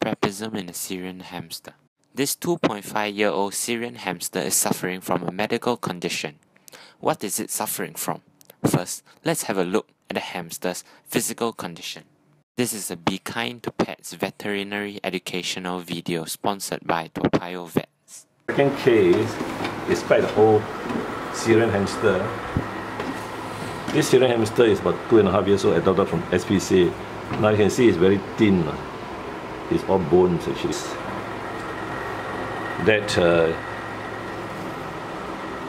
Priapism in a Syrian hamster. This 2.5 year old Syrian hamster is suffering from a medical condition. What is it suffering from? First, let's have a look at the hamster's physical condition. This is a Be Kind to Pets veterinary educational video sponsored by Toa Payoh Vets. Second case is quite an old Syrian hamster. This Syrian hamster is about two and a half years old, adopted from SPCA. Now you can see it's very thin. Ah. It's all bones actually. That uh,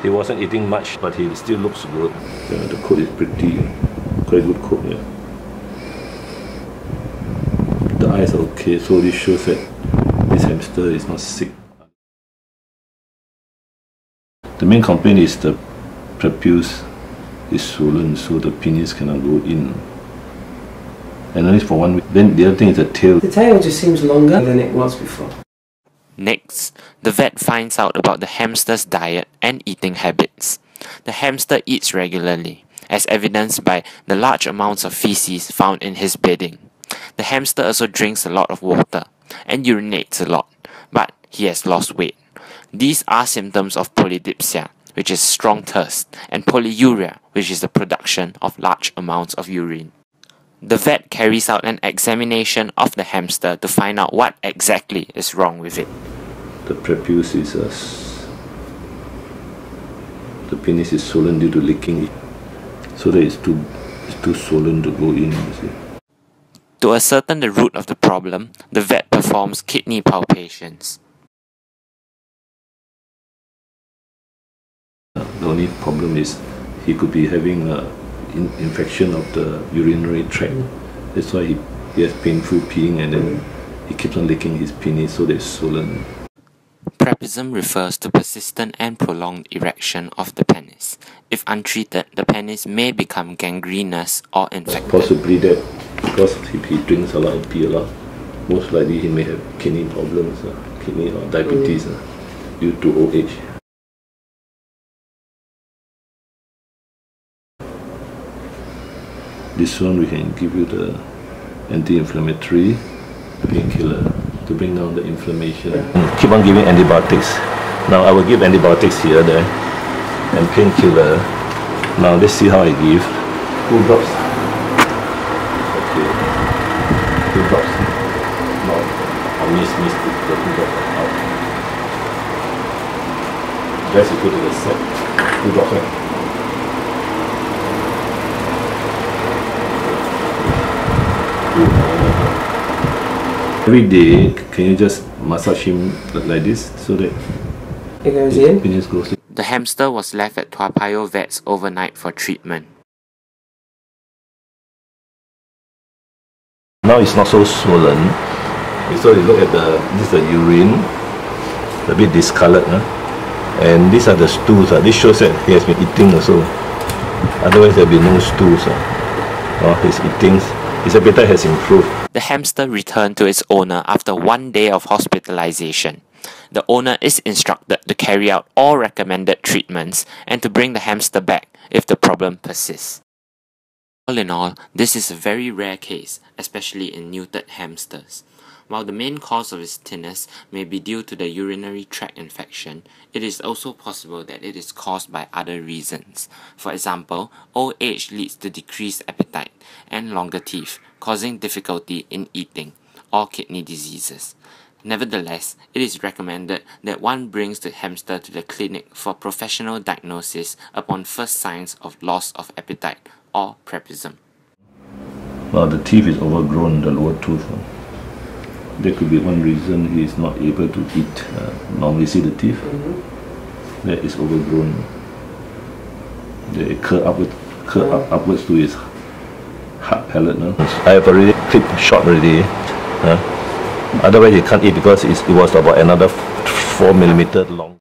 he wasn't eating much, but he still looks good. Yeah, the coat is pretty, quite good coat. Yeah. The eyes are okay, so this shows that this hamster is not sick. The main complaint is the prepuce is swollen, so the penis cannot go in. And only for one week. Then the other thing is the tail. The tail just seems longer than it was before. Next, the vet finds out about the hamster's diet and eating habits. The hamster eats regularly, as evidenced by the large amounts of feces found in his bedding. The hamster also drinks a lot of water and urinates a lot, but he has lost weight. These are symptoms of polydipsia, which is strong thirst, and polyuria, which is the production of large amounts of urine. The vet carries out an examination of the hamster to find out what exactly is wrong with it. The prepuce is uh, the penis is swollen due to licking it. So that it's too it's too swollen to go in, you see. To ascertain the root of the problem, the vet performs kidney palpations. Uh, the only problem is he could be having a in infection of the urinary tract. That's why he, he has painful peeing and then he keeps on licking his penis so that it's swollen. Priapism refers to persistent and prolonged erection of the penis. If untreated, the penis may become gangrenous or infected. Possibly that because if he drinks a lot and pee a lot, most likely he may have kidney problems, uh, kidney or diabetes uh, due to old age. This one we can give you the anti-inflammatory painkiller to bring down the inflammation. Hmm. Keep on giving antibiotics. Now I will give antibiotics here, there, and painkiller. Now let's see how I give. Two drops. Okay. Two drops. No, I miss, miss the, the two drops out. Best you put to the set. Two drops, right? Every day, can you just massage him like this so that It goes his in. penis goes in? The hamster was left at Toa Payoh Vets overnight for treatment. Now it's not so swollen. So you look at the this is the urine, a bit discolored, huh? and these are the stools. Huh? This shows that he has been eating also. Otherwise there'll be no stools. Huh? Oh, he's eating. His appetite has improved. The hamster returned to its owner after one day of hospitalization. The owner is instructed to carry out all recommended treatments and to bring the hamster back if the problem persists. All in all, this is a very rare case, especially in neutered hamsters. While the main cause of its thinness may be due to the urinary tract infection, it is also possible that it is caused by other reasons. For example, old age leads to decreased appetite and longer teeth, causing difficulty in eating, or kidney diseases. Nevertheless, it is recommended that one brings the hamster to the clinic for professional diagnosis upon first signs of loss of appetite or priapism. Well, the teeth is overgrown, the lower tooth. Huh? That could be one reason he is not able to eat. Uh, normally see the teeth that is overgrown. They curl upward, curl up, upwards to his hard palate. No? I have already clipped short already. huh? Otherwise, he can't eat because it's, it was about another four millimeter long.